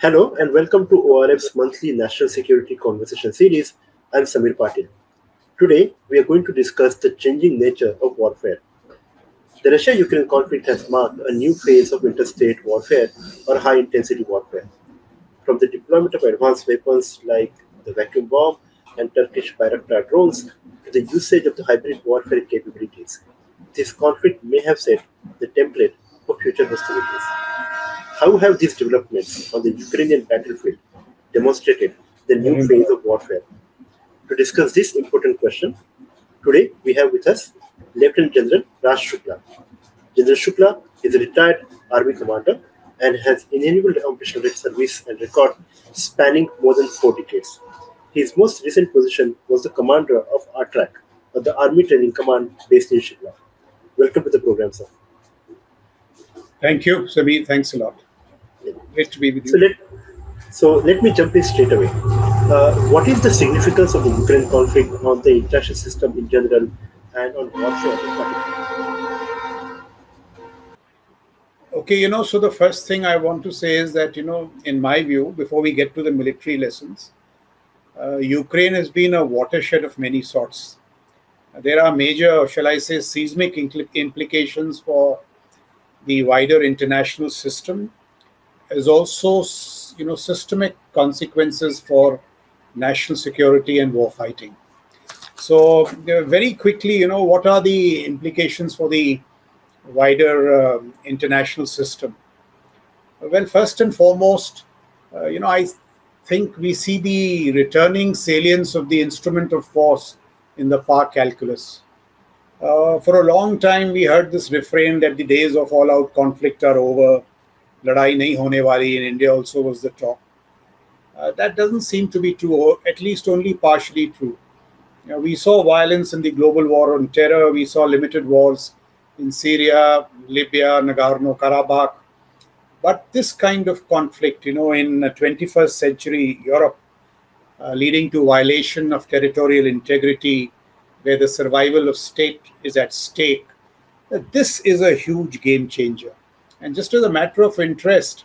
Hello and welcome to ORF's monthly National Security Conversation series. I'm Sameer Patil. Today, we are going to discuss the changing nature of warfare. The Russia Ukraine conflict has marked a new phase of interstate warfare or high intensity warfare. From the deployment of advanced weapons like the vacuum bomb and Turkish Bayraktar drones to the usage of the hybrid warfare capabilities, this conflict may have set the template for future hostilities. How have these developments on the Ukrainian battlefield demonstrated the new mm-hmm. phase of warfare? To discuss this important question, today we have with us Lieutenant General Raj Shukla. General Shukla is a retired army commander and has enabled operational service and record spanning more than four decades. His most recent position was the commander of ARTRAC, of the Army Training Command based in Shimla. Welcome to the program, sir. Thank you, Sameer. Thanks a lot. Great to be with you. So let, so let me jump in straight away. Uh, what is the significance of the Ukraine conflict on the international system in general and on warfare in particular? Okay, you know, so the first thing I want to say is that, you know, in my view, before we get to the military lessons, uh, Ukraine has been a watershed of many sorts. There are major, shall I say, seismic impl- implications for the wider international system, as also, you know, systemic consequences for national security and war fighting. So, very quickly, you know, what are the implications for the wider um, international system? Well, first and foremost, uh, you know, I think we see the returning salience of the instrument of force in the power calculus. Uh, for a long time, we heard this refrain that the days of all out conflict are over. Ladai nahi hone wali in India also was the talk. Uh, that doesn't seem to be true, or at least only partially true. You know, we saw violence in the global war on terror, we saw limited wars in Syria, Libya, Nagorno Karabakh. But this kind of conflict, you know, in 21st century Europe, uh, leading to violation of territorial integrity, where the survival of state is at stake, this is a huge game changer. And just as a matter of interest,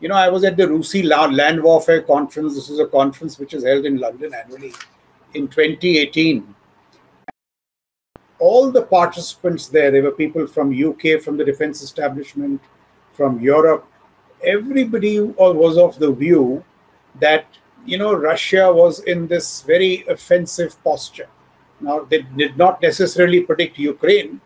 you know, I was at the RUSI Land Warfare Conference. This is a conference which is held in London annually in 2018 all the participants there they were people from uk from the defense establishment from europe everybody was of the view that you know russia was in this very offensive posture now they did not necessarily predict ukraine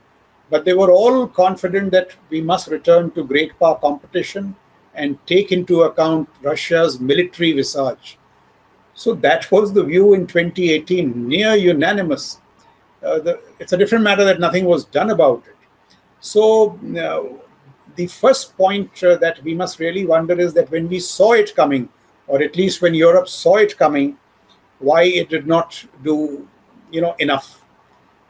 but they were all confident that we must return to great power competition and take into account russia's military visage so that was the view in 2018, near unanimous. Uh, the, it's a different matter that nothing was done about it. So uh, the first point uh, that we must really wonder is that when we saw it coming, or at least when Europe saw it coming, why it did not do, you know, enough.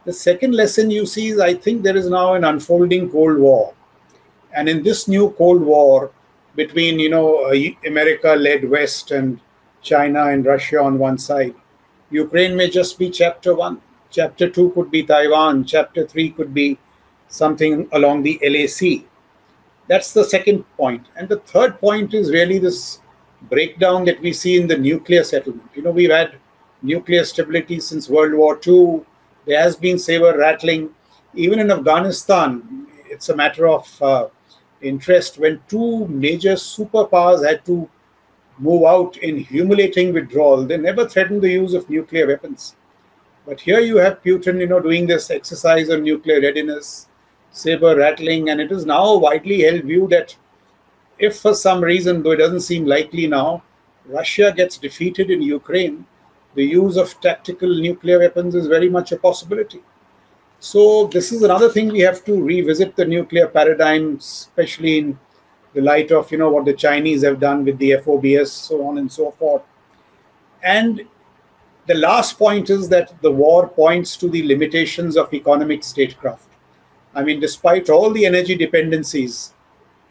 The second lesson you see is I think there is now an unfolding Cold War, and in this new Cold War between you know uh, America-led West and China and Russia on one side. Ukraine may just be chapter one. Chapter two could be Taiwan. Chapter three could be something along the LAC. That's the second point. And the third point is really this breakdown that we see in the nuclear settlement. You know, we've had nuclear stability since World War II. There has been saber rattling. Even in Afghanistan, it's a matter of uh, interest when two major superpowers had to move out in humiliating withdrawal. They never threatened the use of nuclear weapons. But here you have Putin, you know, doing this exercise on nuclear readiness, saber rattling, and it is now widely held view that if for some reason, though it doesn't seem likely now, Russia gets defeated in Ukraine, the use of tactical nuclear weapons is very much a possibility. So this is another thing we have to revisit the nuclear paradigm, especially in the light of you know what the Chinese have done with the FOBS, so on and so forth. And the last point is that the war points to the limitations of economic statecraft. I mean, despite all the energy dependencies,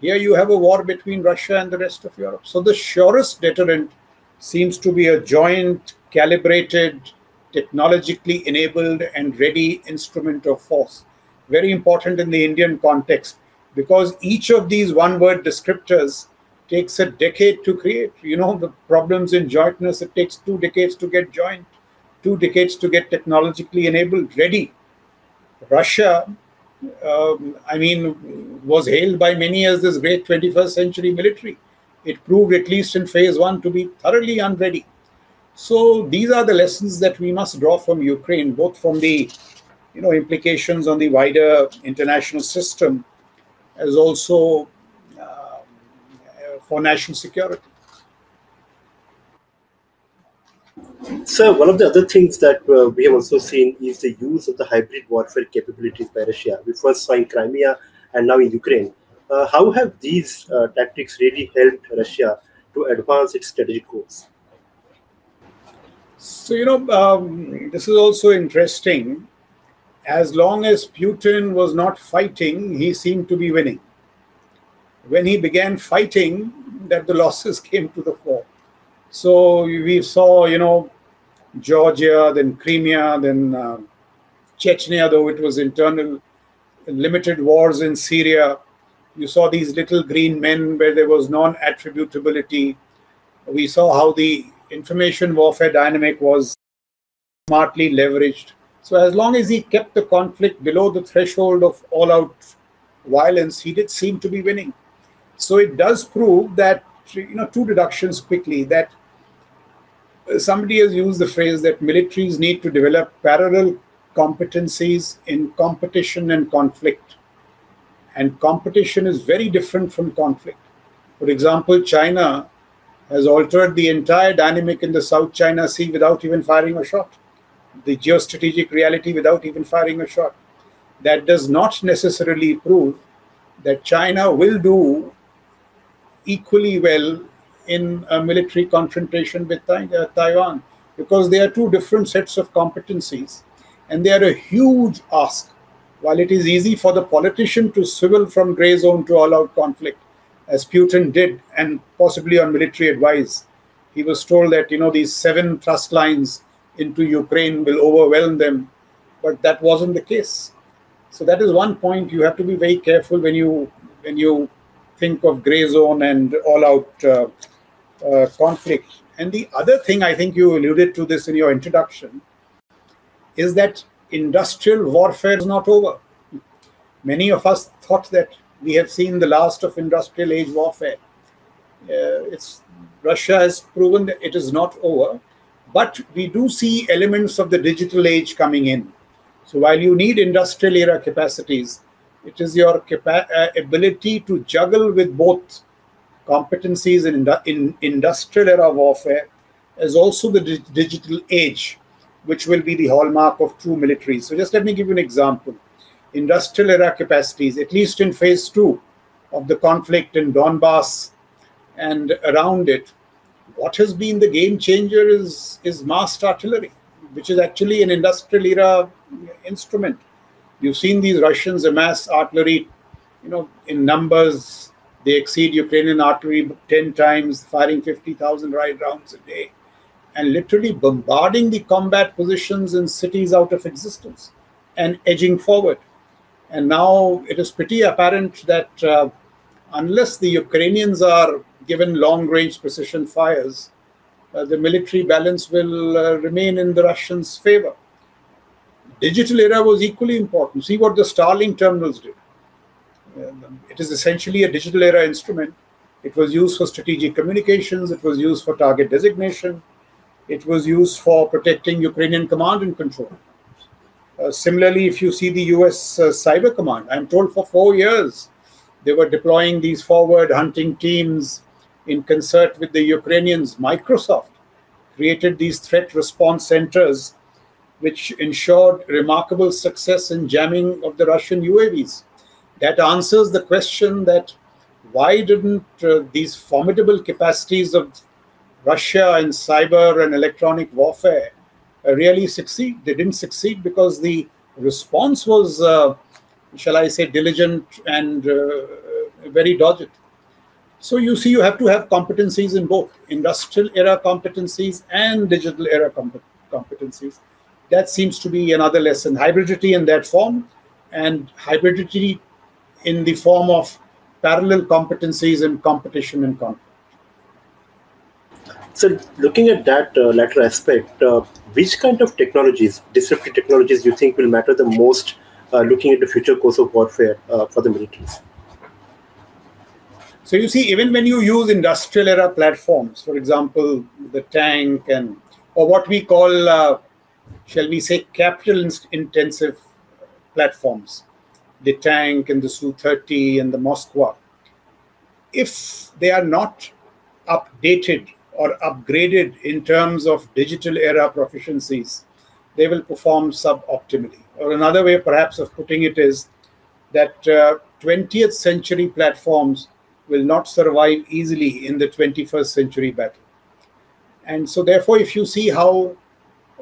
here you have a war between Russia and the rest of Europe. So the surest deterrent seems to be a joint, calibrated, technologically enabled, and ready instrument of force. Very important in the Indian context because each of these one word descriptors takes a decade to create. You know, the problems in jointness, it takes two decades to get joint, two decades to get technologically enabled, ready. Russia, um, I mean, was hailed by many as this great 21st century military. It proved, at least in phase one, to be thoroughly unready. So these are the lessons that we must draw from Ukraine, both from the you know implications on the wider international system, as also uh, for national security. So one of the other things that uh, we have also seen is the use of the hybrid warfare capabilities by Russia. We first saw in Crimea and now in Ukraine. Uh, how have these uh, tactics really helped Russia to advance its strategic goals? So, you know, um, this is also interesting. As long as Putin was not fighting, he seemed to be winning. When he began fighting, that the losses came to the fore. So we saw, you know, Georgia, then Crimea, then uh, Chechnya, though it was internal, limited wars in Syria. You saw these little green men where there was non attributability. We saw how the information warfare dynamic was smartly leveraged. So as long as he kept the conflict below the threshold of all-out violence, he did seem to be winning. So it does prove that you know two deductions quickly that uh, somebody has used the phrase that militaries need to develop parallel competencies in competition and conflict. And competition is very different from conflict. For example, China has altered the entire dynamic in the South China Sea without even firing a shot, the geostrategic reality without even firing a shot. That does not necessarily prove that China will do equally well in a military confrontation with uh, Taiwan because they are two different sets of competencies and they are a huge ask. While it is easy for the politician to swivel from gray zone to all out conflict, as Putin did, and possibly on military advice. He was told that you know these seven thrust lines into Ukraine will overwhelm them, but that wasn't the case. So that is one point you have to be very careful when you when you think of gray zone and all-out uh, uh, conflict. And the other thing I think you alluded to this in your introduction is that industrial warfare is not over. Many of us thought that we have seen the last of industrial age warfare. Uh, it's Russia has proven that it is not over, but we do see elements of the digital age coming in. So while you need industrial era capacities, it is your uh, ability to juggle with both competencies in, in industrial era warfare as also the di- digital age, which will be the hallmark of true militaries. So just let me give you an example industrial era capacities, at least in phase two of the conflict in Donbass and around it, what has been the game changer is, is massed artillery, which is actually an industrial era instrument. You've seen these Russians amass artillery, you know, in numbers, they exceed Ukrainian artillery 10 times, firing 50,000 right rounds a day, and literally bombarding the combat positions in cities out of existence and edging forward. And now it is pretty apparent that uh, unless the Ukrainians are given long range precision fires, uh, the military balance will uh, remain in the Russians' favor. Digital era was equally important. See what the Starlink terminals did. Um, it is essentially a digital era instrument. It was used for strategic communications, it was used for target designation, it was used for protecting Ukrainian command and control. Uh, similarly, if you see the US uh, Cyber Command, I'm told for four years they were deploying these forward hunting teams in concert with the Ukrainians. Microsoft created these threat response centers, which ensured remarkable success in jamming of the Russian UAVs. That answers the question that why didn't uh, these formidable capacities of Russia in cyber and electronic warfare really succeed. They didn't succeed because the response was, uh, shall I say, diligent and uh, very dogged. So you see, you have to have competencies in both industrial era competencies and digital era comp- competencies. That seems to be another lesson. Hybridity in that form, and hybridity in the form of parallel competencies in competition and conflict. So, looking at that uh, latter aspect, uh, which kind of technologies, disruptive technologies, do you think will matter the most uh, looking at the future course of warfare uh, for the militaries? So, you see, even when you use industrial era platforms, for example, the tank and or what we call, uh, shall we say, capital intensive platforms, the tank and the Su 30 and the Moskva, if they are not updated or upgraded in terms of digital era proficiencies, they will perform suboptimally. Or another way, perhaps, of putting it is that uh, 20th century platforms will not survive easily in the 21st century battle. And so, therefore, if you see how,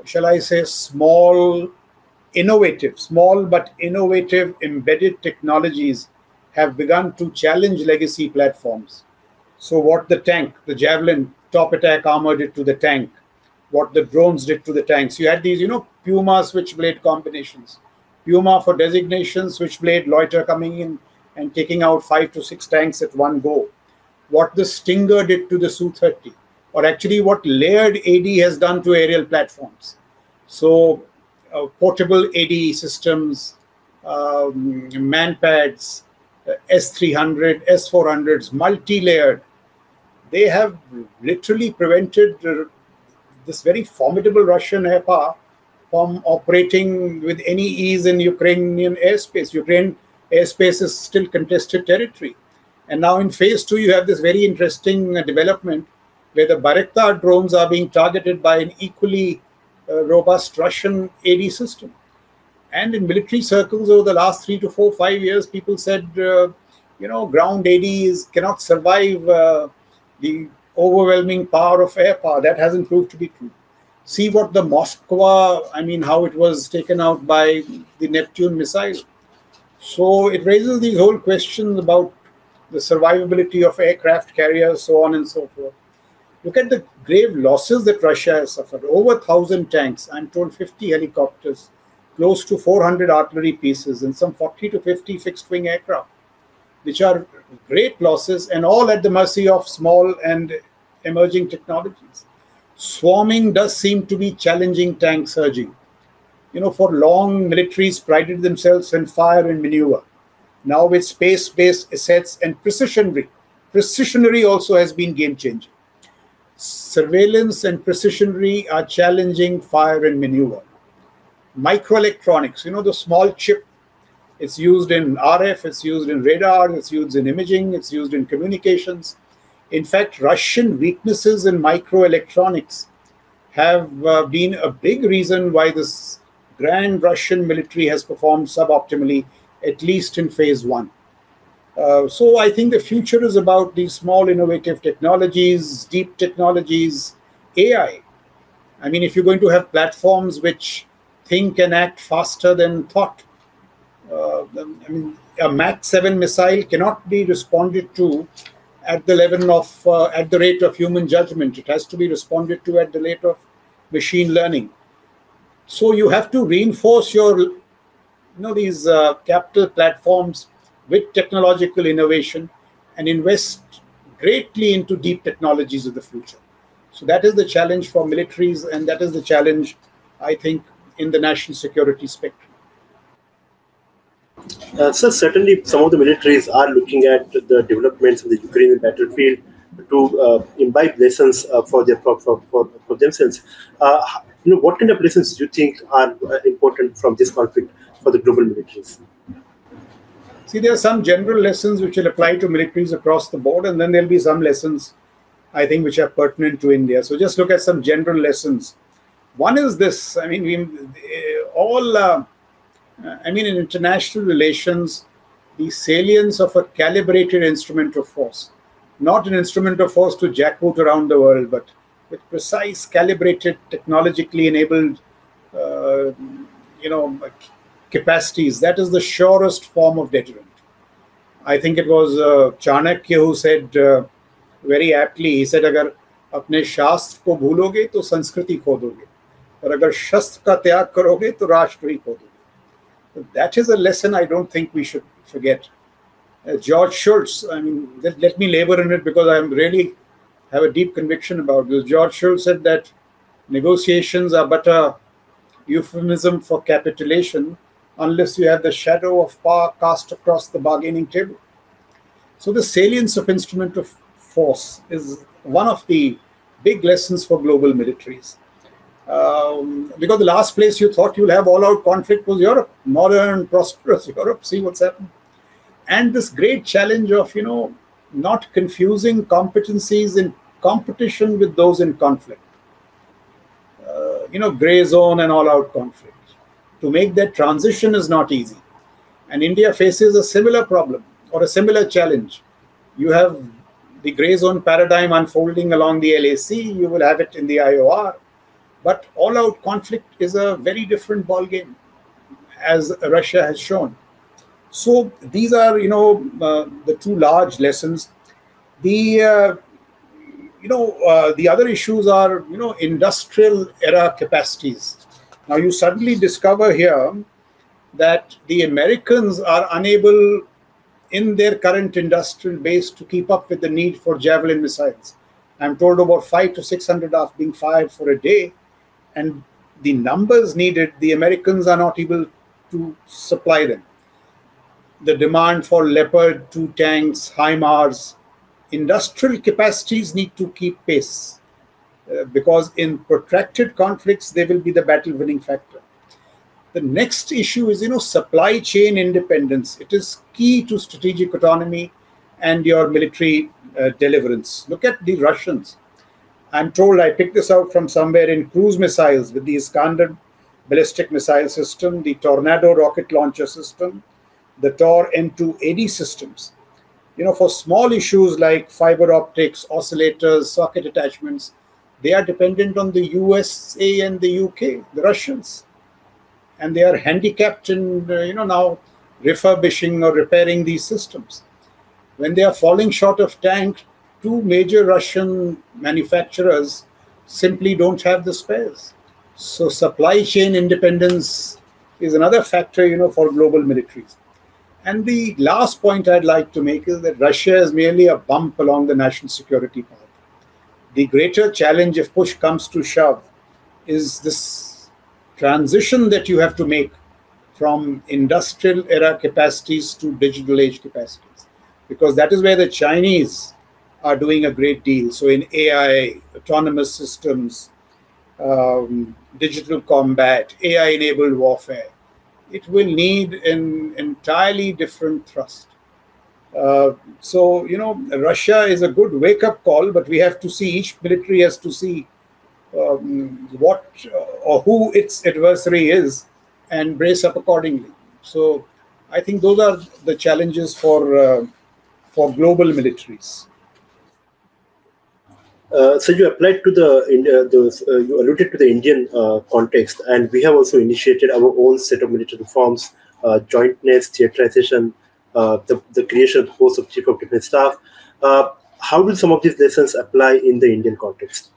shall I say, small, innovative, small but innovative embedded technologies have begun to challenge legacy platforms. So, what the tank, the Javelin top attack armor did to the tank, what the drones did to the tanks. You had these, you know, Puma switchblade combinations. Puma for designation, switchblade loiter coming in and taking out five to six tanks at one go. What the Stinger did to the Su 30, or actually what layered AD has done to aerial platforms. So, uh, portable AD systems, um, manpads, uh, S300, S400s, multi layered they have literally prevented this very formidable Russian air power from operating with any ease in Ukrainian airspace. Ukraine airspace is still contested territory. And now in phase two, you have this very interesting uh, development where the Bayraktar drones are being targeted by an equally uh, robust Russian AD system. And in military circles over the last three to four, five years, people said, uh, you know, ground ADs cannot survive uh, the overwhelming power of air power. That hasn't proved to be true. See what the Moskva, I mean, how it was taken out by the Neptune missile. So it raises these whole questions about the survivability of aircraft carriers, so on and so forth. Look at the grave losses that Russia has suffered. Over 1,000 tanks, I'm told 50 helicopters, close to 400 artillery pieces, and some 40 to 50 fixed wing aircraft which are great losses and all at the mercy of small and emerging technologies. Swarming does seem to be challenging tank surging. You know, for long, militaries prided themselves in fire and maneuver. Now, with space based assets and precisionary, precisionary also has been game changing. Surveillance and precisionary are challenging fire and maneuver. Microelectronics, you know, the small chip it's used in RF, it's used in radar, it's used in imaging, it's used in communications. In fact, Russian weaknesses in microelectronics have uh, been a big reason why this grand Russian military has performed suboptimally, at least in phase one. Uh, so I think the future is about these small innovative technologies, deep technologies, AI. I mean, if you're going to have platforms which think and act faster than thought, uh, I mean, a Mach 7 missile cannot be responded to at the level of, uh, at the rate of human judgment. It has to be responded to at the rate of machine learning. So you have to reinforce your, you know, these uh, capital platforms with technological innovation and invest greatly into deep technologies of the future. So that is the challenge for militaries, and that is the challenge, I think, in the national security spectrum. Uh, so certainly, some of the militaries are looking at the developments in the Ukrainian battlefield to uh, imbibe lessons uh, for their for, for, for themselves. Uh, you know, what kind of lessons do you think are uh, important from this conflict for the global militaries? See, there are some general lessons which will apply to militaries across the board, and then there'll be some lessons, I think, which are pertinent to India. So just look at some general lessons. One is this: I mean, we all uh, I mean, in international relations, the salience of a calibrated instrument of force, not an instrument of force to jackboot around the world, but with precise, calibrated, technologically enabled, uh, you know, capacities. That is the surest form of deterrent. I think it was uh, Chanakya who said uh, very aptly. He said, "अगर अपने शास्त्र को भूलोगे तो संस्कृति खो दोगे और अगर शस्त्र का त्याग करोगे तो राष्ट्र ही खो दोगे that is a lesson I don't think we should forget. uh, George Shultz. I mean, let, let me labor in it because I really have a deep conviction about this. George Shultz said that negotiations are but a euphemism for capitulation unless you have the shadow of power cast across the bargaining table. So the salience of instrument of force is one of the big lessons for global militaries. Um, because the last place you thought you'll have all-out conflict was Europe, modern, prosperous Europe. See what's happened, and this great challenge of you know not confusing competencies in competition with those in conflict. Uh, you know, gray zone and all-out conflict. To make that transition is not easy, and India faces a similar problem or a similar challenge. You have the gray zone paradigm unfolding along the LAC. You will have it in the IOR but all out conflict is a very different ballgame, as Russia has shown. So these are, you know, uh, the two large lessons. The, uh, you know, uh, the other issues are, you know, industrial era capacities. Now you suddenly discover here that the Americans are unable in their current industrial base to keep up with the need for javelin missiles. I'm told about five to 600 are being fired for a day and the numbers needed, the Americans are not able to supply them. The demand for Leopard 2 tanks, HIMARS, industrial capacities need to keep pace uh, because in protracted conflicts, they will be the battle winning factor. The next issue is, you know, supply chain independence. It is key to strategic autonomy and your military uh, deliverance. Look at the Russians I'm told I picked this out from somewhere in cruise missiles with the Iskander ballistic missile system, the Tornado rocket launcher system, the Tor M2 AD systems. You know, for small issues like fiber optics, oscillators, socket attachments, they are dependent on the USA and the UK, the Russians. And they are handicapped in, uh, you know, now refurbishing or repairing these systems. When they are falling short of tank, two major Russian manufacturers simply don't have the spares. So supply chain independence is another factor, you know, for global militaries. And the last point I'd like to make is that Russia is merely a bump along the national security path. The greater challenge, if push comes to shove, is this transition that you have to make from industrial era capacities to digital age capacities. Because that is where the Chinese are doing a great deal. So in AI, autonomous systems, um, digital combat, AI-enabled warfare, it will need an entirely different thrust. Uh, so you know, Russia is a good wake-up call, but we have to see each military has to see um, what uh, or who its adversary is and brace up accordingly. So I think those are the challenges for uh, for global militaries. Uh, so you applied to the India, those, uh, you alluded to the Indian uh, context, and we have also initiated our own set of military reforms, uh, jointness, theaterization, uh, the, the creation of the post of chief of defense staff. Uh, how will some of these lessons apply in the Indian context?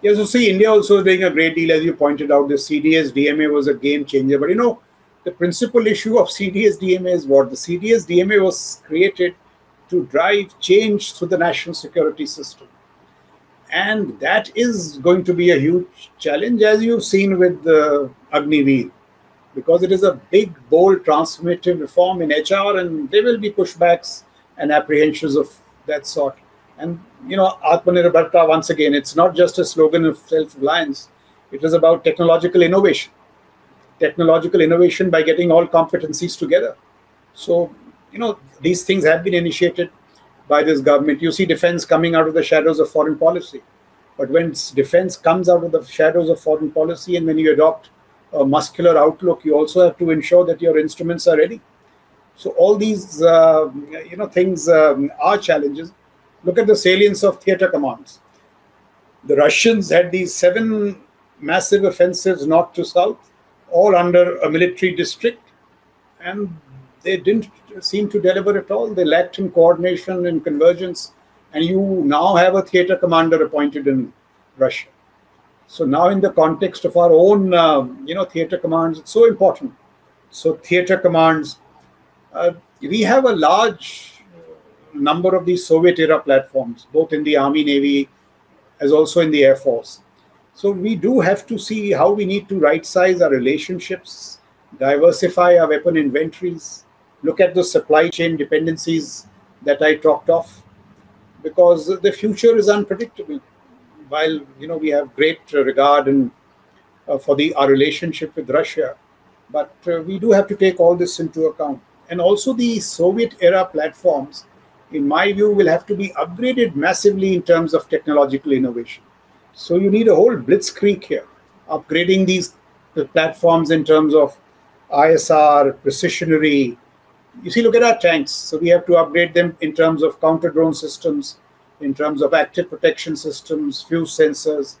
Yeah, so see, India also is doing a great deal, as you pointed out. The CDS DMA was a game changer, but you know, the principal issue of CDS DMA is what the CDS DMA was created to drive change through the national security system. And that is going to be a huge challenge, as you've seen with the Agniveer, because it is a big, bold, transformative reform in HR, and there will be pushbacks and apprehensions of that sort. And, you know, Atmanirbharta, once again, it's not just a slogan of self reliance, it is about technological innovation. Technological innovation by getting all competencies together. So you know, these things have been initiated by this government. You see defense coming out of the shadows of foreign policy. But when defense comes out of the shadows of foreign policy and when you adopt a muscular outlook, you also have to ensure that your instruments are ready. So all these, uh, you know, things um, are challenges. Look at the salience of theater commands. The Russians had these seven massive offensives north to south, all under a military district, and they didn't seem to deliver at all. They lacked in coordination and convergence. And you now have a theater commander appointed in Russia. So now, in the context of our own, uh, you know, theater commands, it's so important. So theater commands, uh, we have a large number of these Soviet era platforms, both in the Army, Navy, as also in the Air Force. So we do have to see how we need to right size our relationships, diversify our weapon inventories, look at the supply chain dependencies that I talked of, because the future is unpredictable. While you know we have great regard and uh, for the our relationship with Russia, but uh, we do have to take all this into account. And also the Soviet era platforms, in my view, will have to be upgraded massively in terms of technological innovation. So you need a whole blitzkrieg here, upgrading these platforms in terms of ISR, precisionary. You see, look at our tanks. So we have to upgrade them in terms of counter drone systems, in terms of active protection systems, fuse sensors.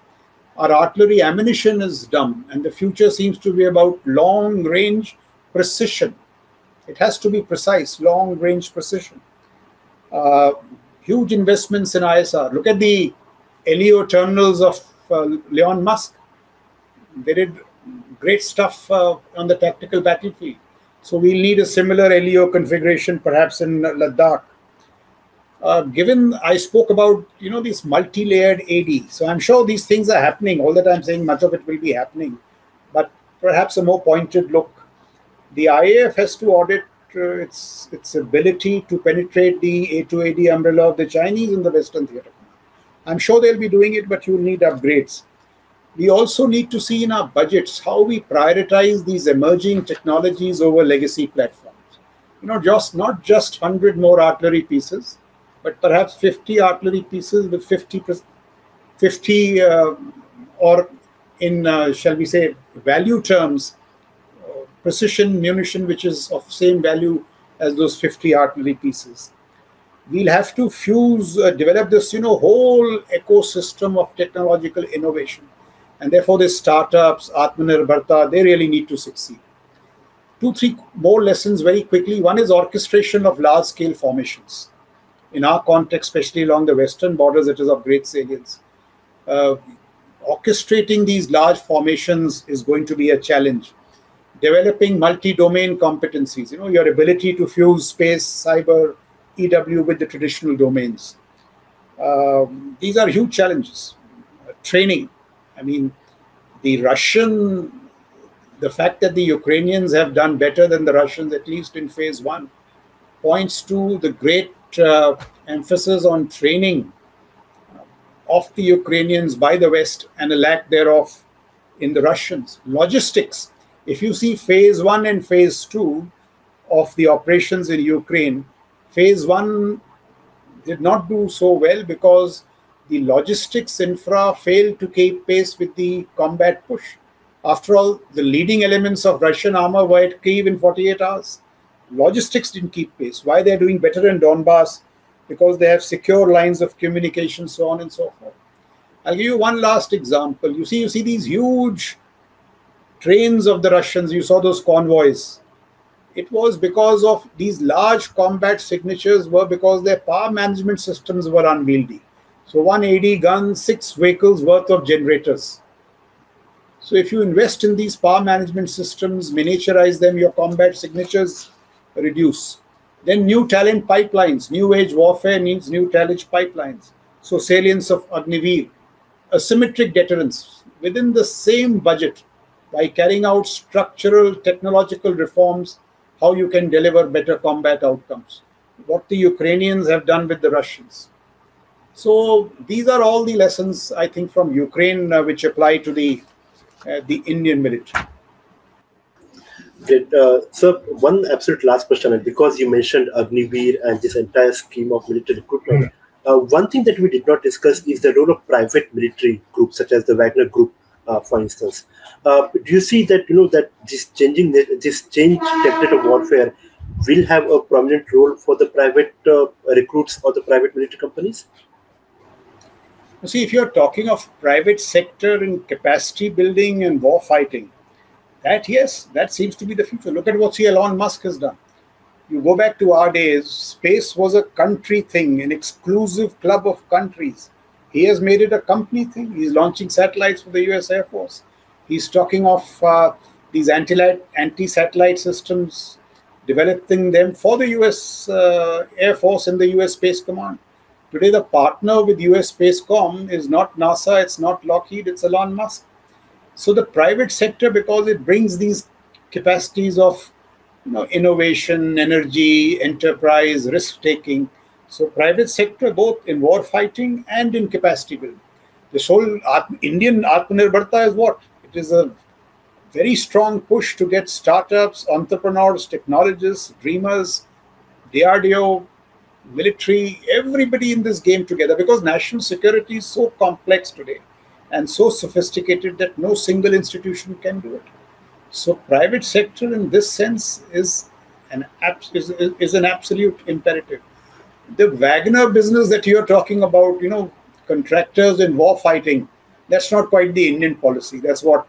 Our artillery ammunition is dumb, and the future seems to be about long range precision. It has to be precise, long range precision. Uh, huge investments in ISR. Look at the LEO terminals of uh, Elon Musk. They did great stuff uh, on the tactical battlefield. So we'll need a similar LEO configuration perhaps in Ladakh. Uh, given I spoke about you know this multi-layered AD, so I'm sure these things are happening. All that I'm saying, much of it will be happening, but perhaps a more pointed look. The IAF has to audit uh, its its ability to penetrate the A2AD umbrella of the Chinese in the Western theater. I'm sure they'll be doing it, but you'll need upgrades. We also need to see in our budgets how we prioritize these emerging technologies over legacy platforms. You know, just not just 100 more artillery pieces, but perhaps 50 artillery pieces with 50, 50 uh, or in, uh, shall we say, value terms, uh, precision munition, which is of same value as those 50 artillery pieces we'll have to fuse, uh, develop this, you know, whole ecosystem of technological innovation. And therefore, the startups, Atmanirbharta, they really need to succeed. Two, three more lessons very quickly. One is orchestration of large scale formations. In our context, especially along the western borders, it is of great salience. Uh, orchestrating these large formations is going to be a challenge. Developing multi domain competencies, you know, your ability to fuse space, cyber, EW with the traditional domains. Um, these are huge challenges. Uh, training, I mean, the Russian, the fact that the Ukrainians have done better than the Russians, at least in phase one, points to the great uh, emphasis on training of the Ukrainians by the West and a lack thereof in the Russians. Logistics. If you see phase one and phase two of the operations in Ukraine, phase one did not do so well because the logistics infra failed to keep pace with the combat push. After all, the leading elements of Russian armor were at Kiev in 48 hours. Logistics didn't keep pace. Why they're doing better in Donbass? Because they have secure lines of communication, so on and so forth. I'll give you one last example. You see, you see these huge trains of the Russians. You saw those convoys it was because of these large combat signatures were because their power management systems were unwieldy. So 180 guns, six vehicles worth of generators. So if you invest in these power management systems, miniaturize them, your combat signatures reduce. Then new talent pipelines. New age warfare needs new talent pipelines. So salience of Agniveer. Asymmetric deterrence within the same budget by carrying out structural technological reforms how you can deliver better combat outcomes, what the Ukrainians have done with the Russians. So these are all the lessons I think from Ukraine uh, which apply to the uh, the Indian military. Great. Uh, so one absolute last question, and because you mentioned Agniveer and this entire scheme of military recruitment, uh, one thing that we did not discuss is the role of private military groups such as the Wagner Group uh, for instance. Uh, do you see that you know that this changing this change template of warfare will have a prominent role for the private uh, recruits or the private military companies? You see, if you're talking of private sector and capacity building and war fighting, that yes, that seems to be the future. Look at what Elon Musk has done. You go back to our days, space was a country thing, an exclusive club of countries. He has made it a company thing. He's launching satellites for the US Air Force. He's talking of uh, these anti satellite systems developing them for the US uh, Air Force and the US Space Command. Today, the partner with US Space Com is not NASA, it's not Lockheed, it's Elon Musk. So the private sector, because it brings these capacities of you know, innovation, energy, enterprise, risk taking. So private sector, both in war fighting and in capacity building. This whole Indian Atmanirbharta is what? It is a very strong push to get startups, entrepreneurs, technologists, dreamers, DRDO, military, everybody in this game together because national security is so complex today and so sophisticated that no single institution can do it. So private sector in this sense is an is, is an absolute imperative. The Wagner business that you're talking about, you know, contractors in war fighting, that's not quite the Indian policy. That's what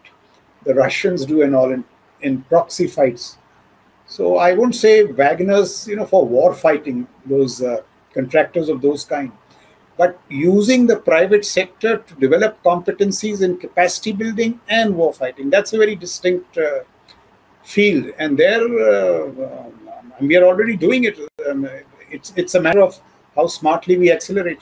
the Russians do and all in, in proxy fights. So I won't say Wagner's, you know, for war fighting, those uh, contractors of those kind, but using the private sector to develop competencies in capacity building and war fighting. That's a very distinct uh, field, and there uh, um, we are already doing it. Um, it's it's a matter of how smartly we accelerate.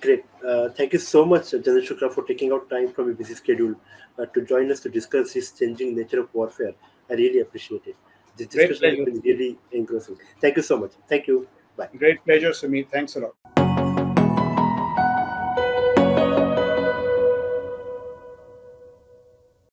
Great. Uh, thank you so much, General Shukla, for taking out time from your busy schedule uh, to join us to discuss this changing nature of warfare. I really appreciate it. This discussion has been really engrossing. Thank you so much. Thank you. Bye. Great pleasure, Sumit. Thanks a lot.